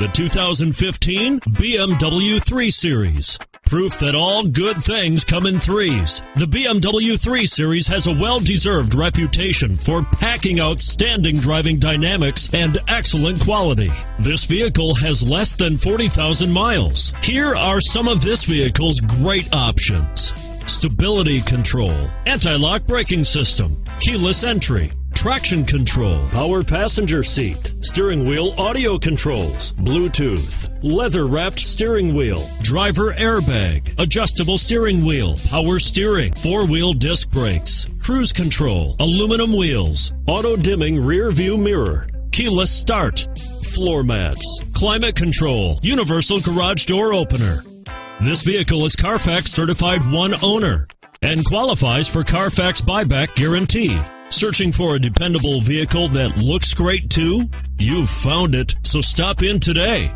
The 2015 BMW 3 Series. Proof that all good things come in threes. The BMW 3 Series has a well-deserved reputation for packing outstanding driving dynamics and excellent quality. This vehicle has less than 40,000 miles. Here are some of this vehicle's great options. Stability control, anti-lock braking system, keyless entry, traction control, power passenger seat, steering wheel audio controls, Bluetooth, leather wrapped steering wheel, driver airbag, adjustable steering wheel, power steering, four wheel disc brakes, cruise control, aluminum wheels, auto dimming rear view mirror, keyless start, floor mats, climate control, universal garage door opener. This vehicle is Carfax certified one owner and qualifies for Carfax buyback guarantee. Searching for a dependable vehicle that looks great too? You've found it, so stop in today.